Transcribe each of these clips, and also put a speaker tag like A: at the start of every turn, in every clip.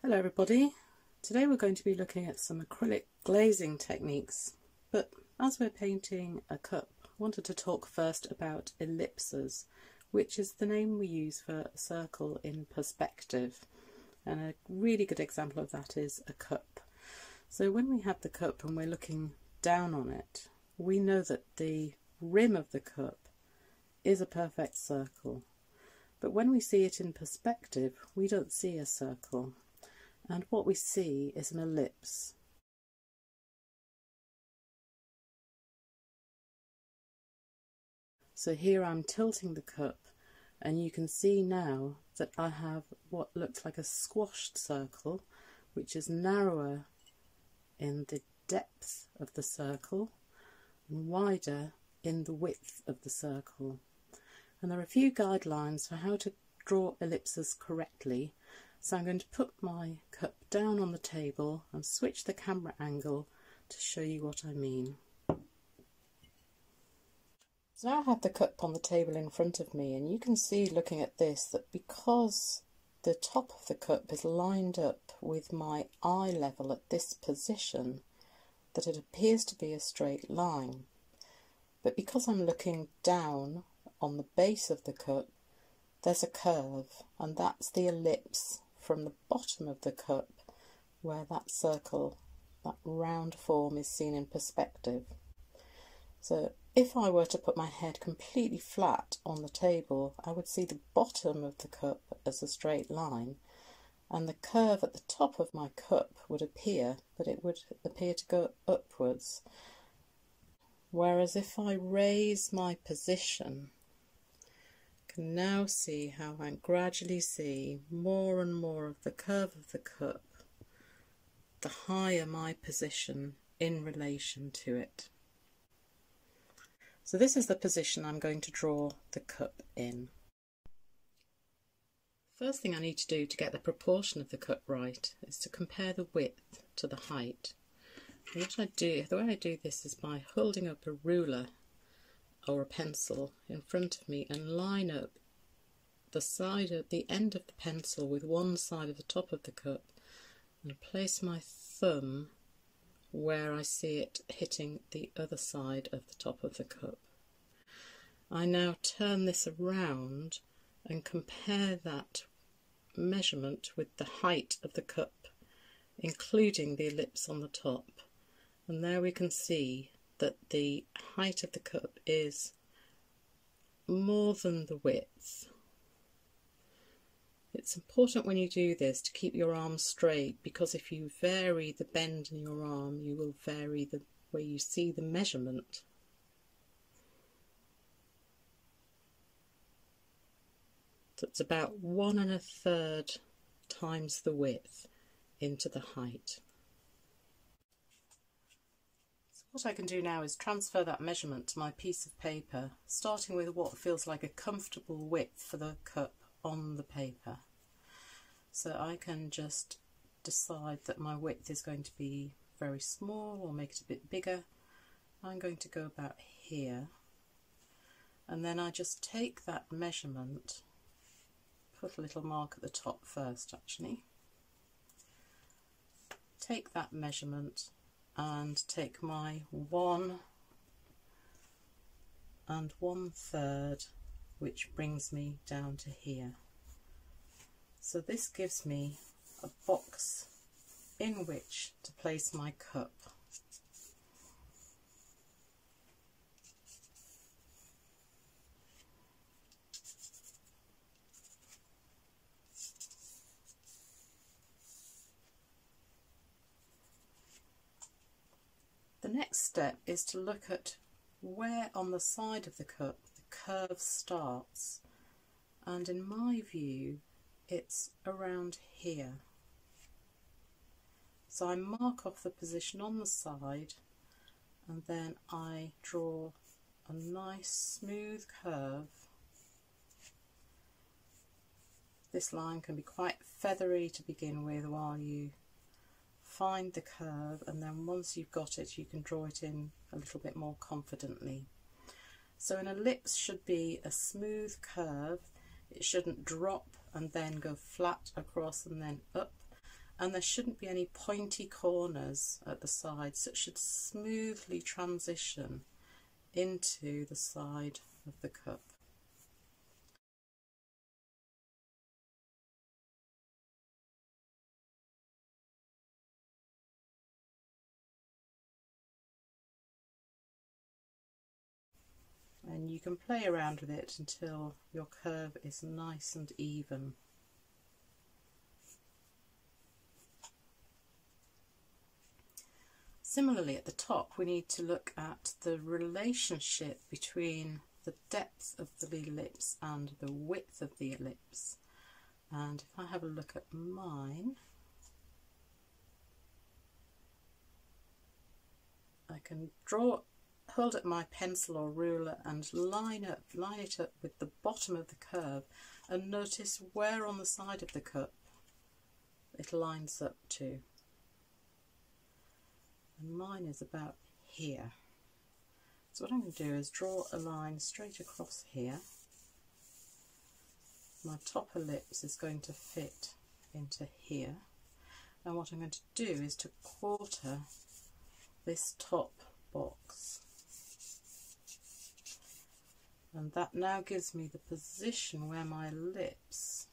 A: Hello everybody. Today we're going to be looking at some acrylic glazing techniques, but as we're painting a cup, I wanted to talk first about ellipses, which is the name we use for a circle in perspective. And a really good example of that is a cup. So when we have the cup and we're looking down on it, we know that the rim of the cup is a perfect circle. But when we see it in perspective, we don't see a circle and what we see is an ellipse. So here I'm tilting the cup and you can see now that I have what looks like a squashed circle which is narrower in the depth of the circle and wider in the width of the circle. And there are a few guidelines for how to draw ellipses correctly so I'm going to put my cup down on the table and switch the camera angle to show you what I mean. So now I have the cup on the table in front of me and you can see looking at this that because the top of the cup is lined up with my eye level at this position that it appears to be a straight line. But because I'm looking down on the base of the cup there's a curve and that's the ellipse from the bottom of the cup where that circle, that round form is seen in perspective. So if I were to put my head completely flat on the table, I would see the bottom of the cup as a straight line and the curve at the top of my cup would appear, but it would appear to go upwards. Whereas if I raise my position can now see how I gradually see more and more of the curve of the cup, the higher my position in relation to it. So this is the position I'm going to draw the cup in. First thing I need to do to get the proportion of the cup right is to compare the width to the height. What I do, the way I do this is by holding up a ruler or a pencil in front of me and line up the side at the end of the pencil with one side of the top of the cup and place my thumb where I see it hitting the other side of the top of the cup. I now turn this around and compare that measurement with the height of the cup, including the ellipse on the top. And there we can see that the height of the cup is more than the width. It's important when you do this to keep your arm straight because if you vary the bend in your arm you will vary the way you see the measurement. So it's about one and a third times the width into the height. What I can do now is transfer that measurement to my piece of paper, starting with what feels like a comfortable width for the cup on the paper. So I can just decide that my width is going to be very small or make it a bit bigger. I'm going to go about here and then I just take that measurement, put a little mark at the top first actually, take that measurement and take my one and one third which brings me down to here. So this gives me a box in which to place my cup. The next step is to look at where on the side of the cup the curve starts and in my view it's around here. So I mark off the position on the side and then I draw a nice smooth curve. This line can be quite feathery to begin with while you find the curve and then once you've got it you can draw it in a little bit more confidently. So an ellipse should be a smooth curve, it shouldn't drop and then go flat across and then up and there shouldn't be any pointy corners at the sides so it should smoothly transition into the side of the cup. And you can play around with it until your curve is nice and even. Similarly at the top we need to look at the relationship between the depth of the ellipse and the width of the ellipse and if I have a look at mine I can draw hold up my pencil or ruler and line up line it up with the bottom of the curve and notice where on the side of the cup it lines up to. And mine is about here. So what I'm going to do is draw a line straight across here. My top ellipse is going to fit into here. And what I'm going to do is to quarter this top box and that now gives me the position where my ellipse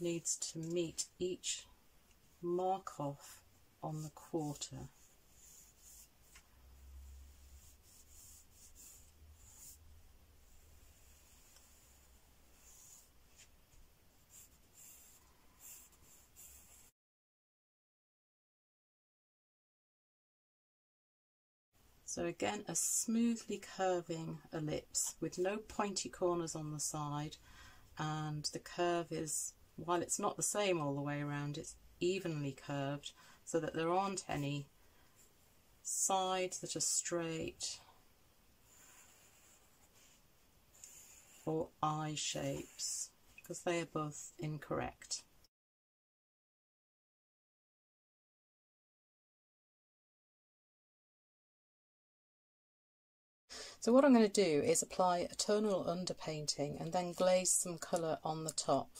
A: needs to meet each mark off on the quarter. So again, a smoothly curving ellipse with no pointy corners on the side and the curve is, while it's not the same all the way around, it's evenly curved so that there aren't any sides that are straight or eye shapes because they are both incorrect. So what I'm going to do is apply a tonal underpainting and then glaze some colour on the top.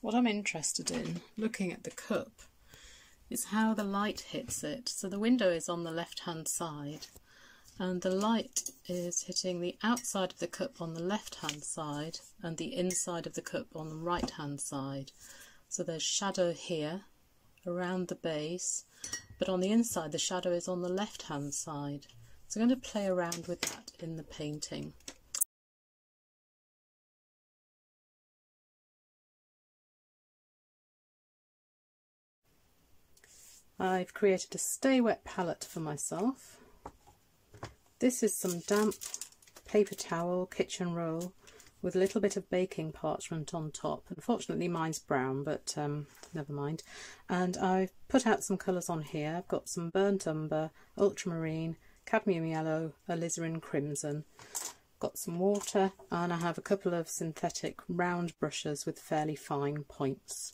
A: What I'm interested in, looking at the cup, is how the light hits it. So the window is on the left hand side and the light is hitting the outside of the cup on the left hand side and the inside of the cup on the right hand side. So there's shadow here around the base but on the inside the shadow is on the left hand side. So I'm going to play around with that in the painting. I've created a stay wet palette for myself. This is some damp paper towel kitchen roll with a little bit of baking parchment on top. Unfortunately mine's brown but um, never mind. And I've put out some colours on here. I've got some burnt umber, ultramarine, cadmium yellow, alizarin crimson. Got some water and I have a couple of synthetic round brushes with fairly fine points.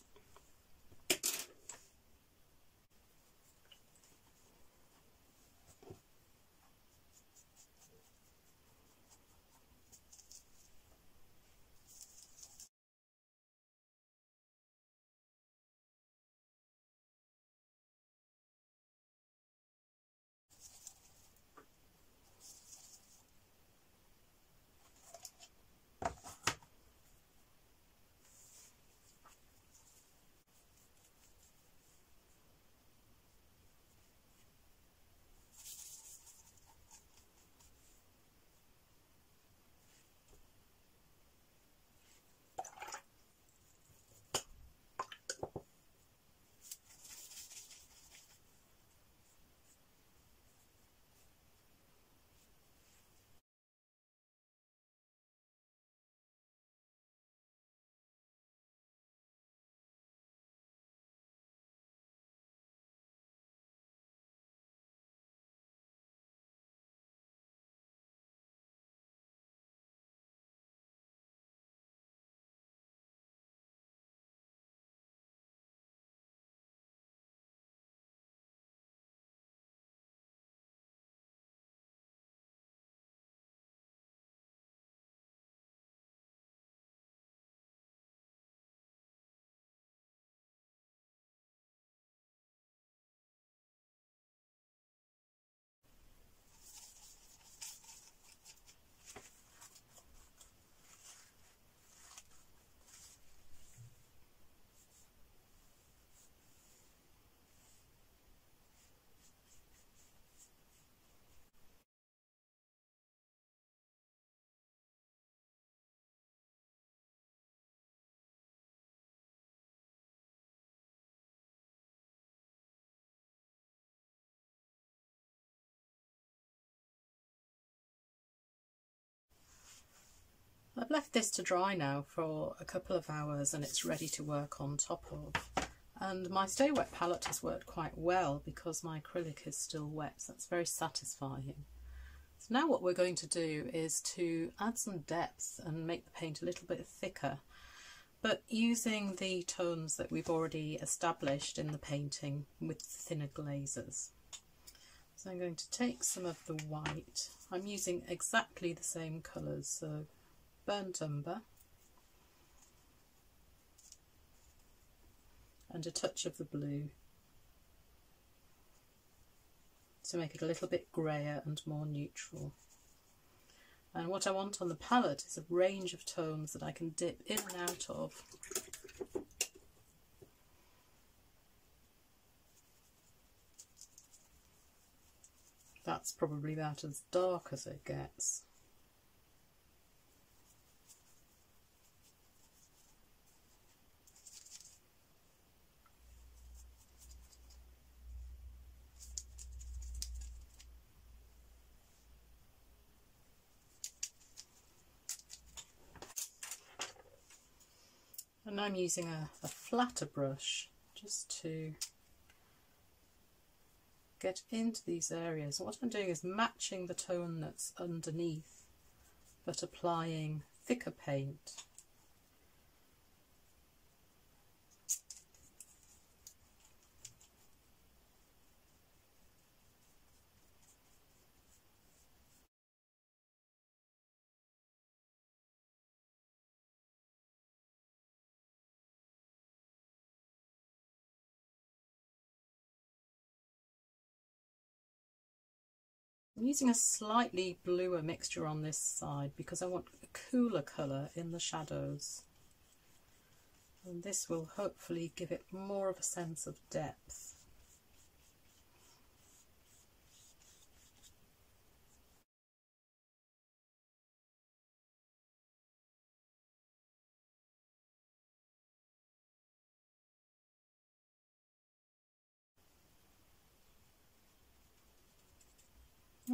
A: I've left this to dry now for a couple of hours and it's ready to work on top of. And my Stay Wet palette has worked quite well because my acrylic is still wet, so that's very satisfying. So now what we're going to do is to add some depth and make the paint a little bit thicker, but using the tones that we've already established in the painting with thinner glazes. So I'm going to take some of the white. I'm using exactly the same colours, so burnt umber and a touch of the blue to make it a little bit greyer and more neutral. And what I want on the palette is a range of tones that I can dip in and out of. That's probably about as dark as it gets. And I'm using a, a flatter brush just to get into these areas. what I'm doing is matching the tone that's underneath but applying thicker paint I'm using a slightly bluer mixture on this side because I want a cooler colour in the shadows. And this will hopefully give it more of a sense of depth.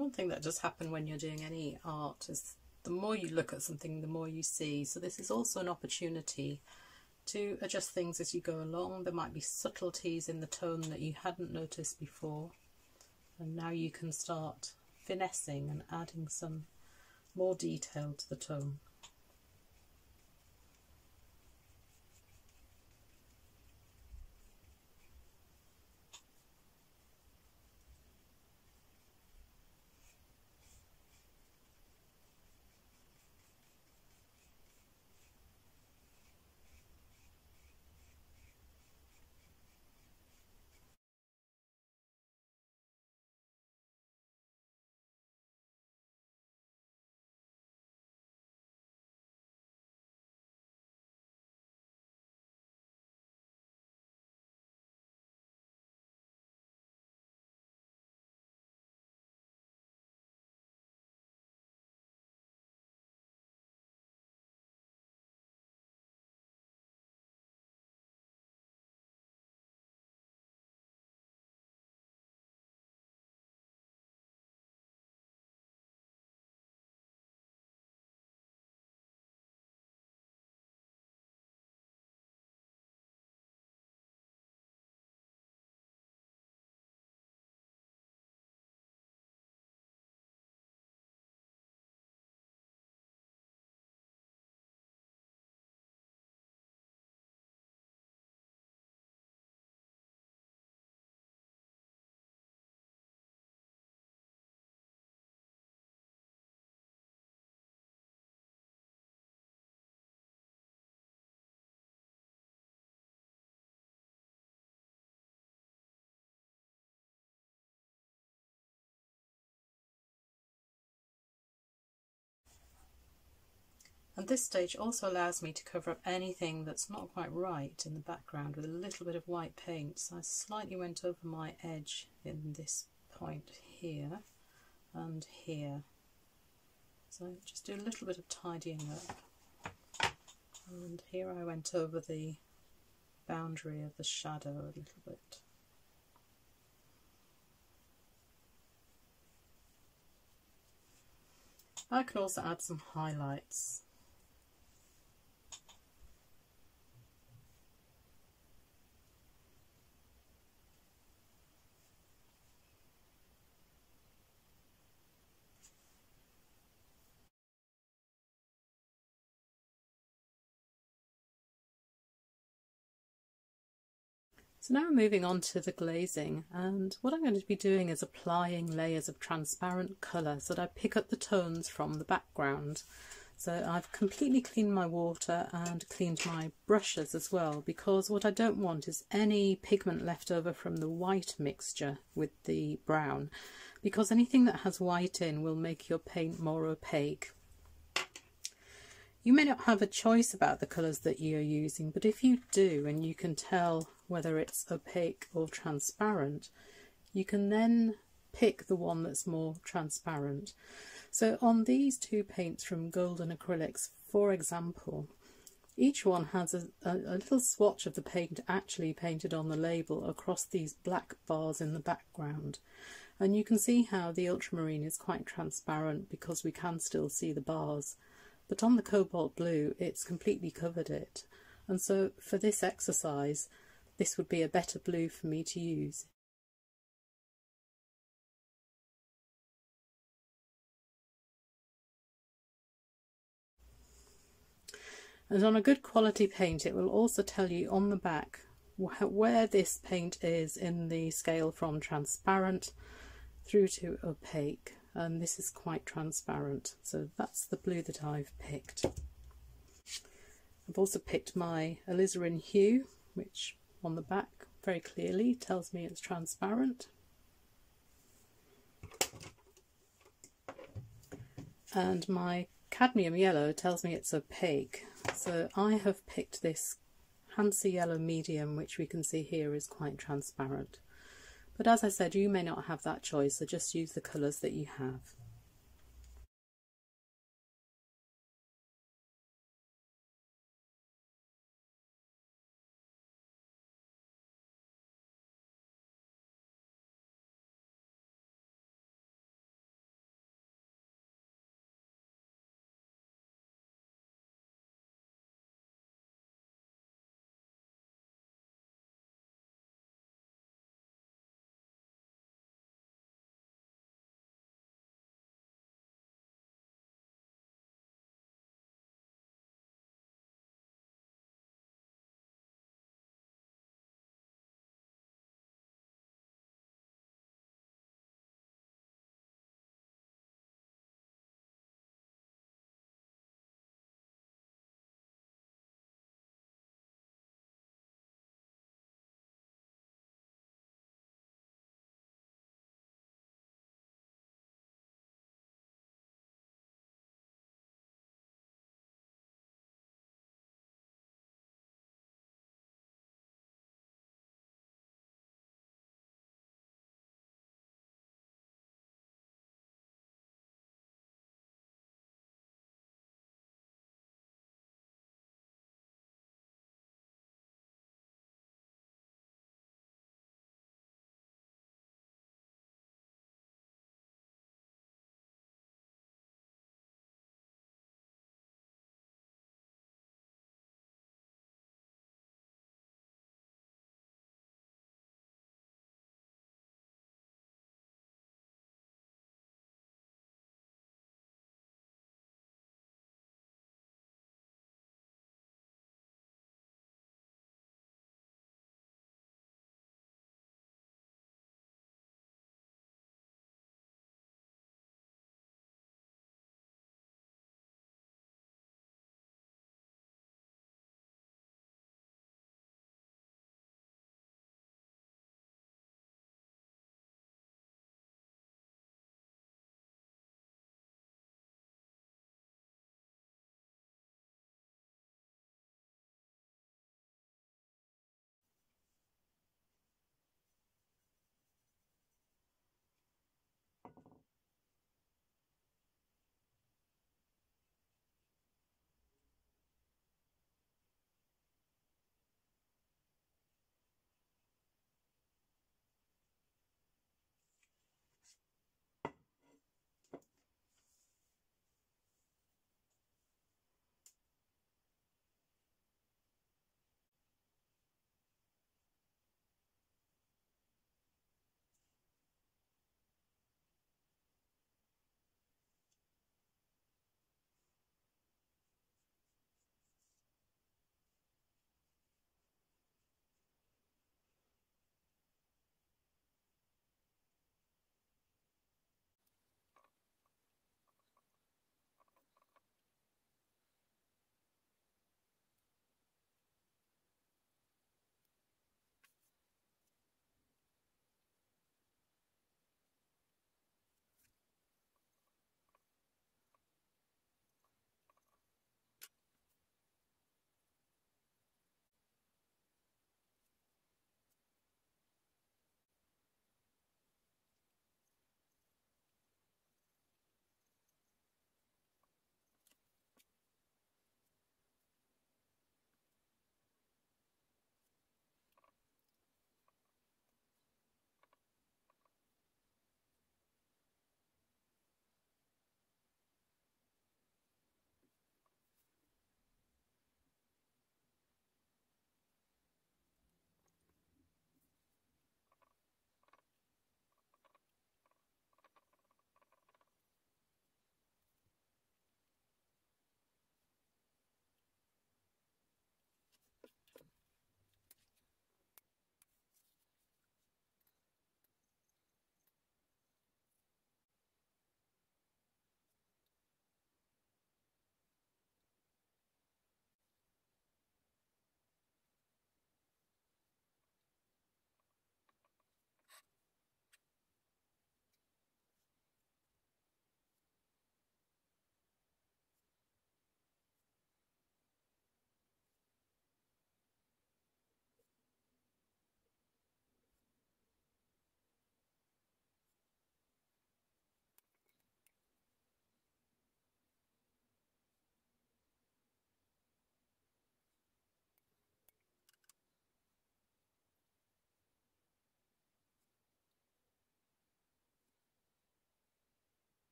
A: One thing that does happen when you're doing any art is the more you look at something, the more you see. So this is also an opportunity to adjust things as you go along. There might be subtleties in the tone that you hadn't noticed before. And now you can start finessing and adding some more detail to the tone. And this stage also allows me to cover up anything that's not quite right in the background with a little bit of white paint. So I slightly went over my edge in this point here and here. So just do a little bit of tidying up. And here I went over the boundary of the shadow a little bit. I can also add some highlights So now I'm moving on to the glazing and what I'm going to be doing is applying layers of transparent colour so that I pick up the tones from the background. So I've completely cleaned my water and cleaned my brushes as well because what I don't want is any pigment left over from the white mixture with the brown because anything that has white in will make your paint more opaque. You may not have a choice about the colours that you're using but if you do and you can tell whether it's opaque or transparent you can then pick the one that's more transparent. So on these two paints from Golden Acrylics, for example, each one has a, a, a, little swatch of the paint actually painted on the label across these black bars in the background. And you can see how the ultramarine is quite transparent because we can still see the bars. But on the cobalt blue, it's completely covered it. And so for this exercise, this would be a better blue for me to use. And on a good quality paint, it will also tell you on the back where this paint is in the scale from transparent through to opaque. And this is quite transparent. So that's the blue that I've picked. I've also picked my alizarin hue, which on the back very clearly tells me it's transparent. And my cadmium yellow tells me it's opaque. So I have picked this Hansa Yellow Medium, which we can see here is quite transparent. But as I said, you may not have that choice, so just use the colours that you have.